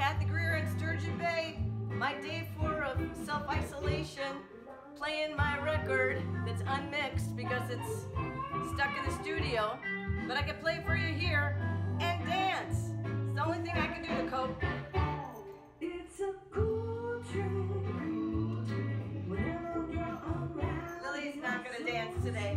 Cathy Grier in Sturgeon Bay, my day four of self-isolation, playing my record that's unmixed because it's stuck in the studio, but I can play for you here and dance. It's the only thing I can do to cope. It's a cool trick. Lily's not gonna dance today.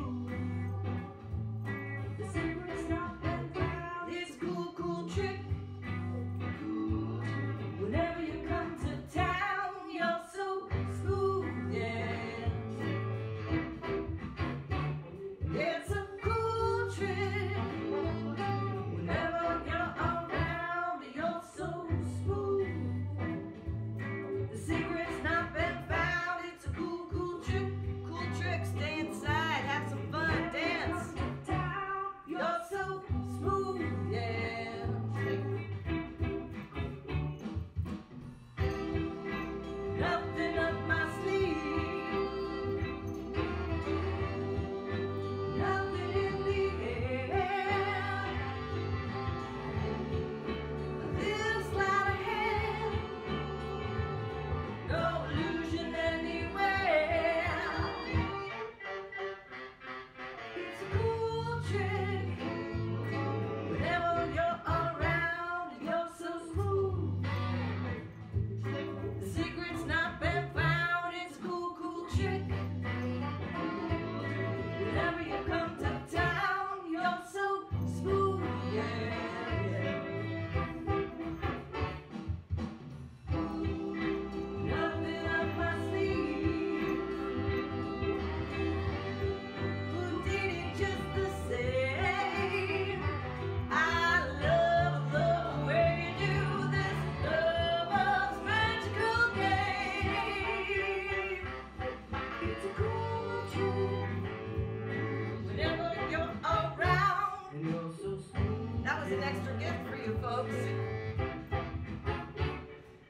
was an extra gift for you folks.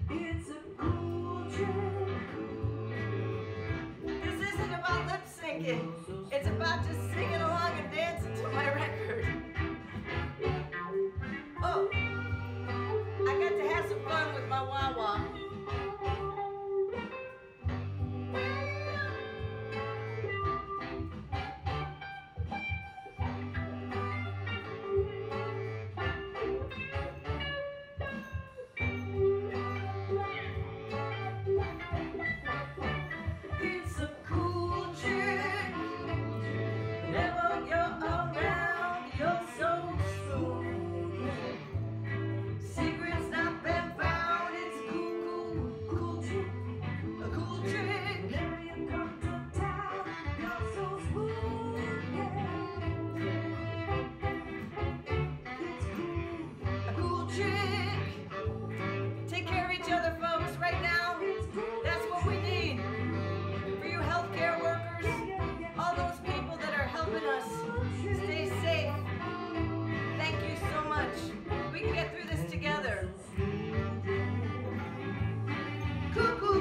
It's a cool. This isn't about lip syncing. It's about just singing cuckoo.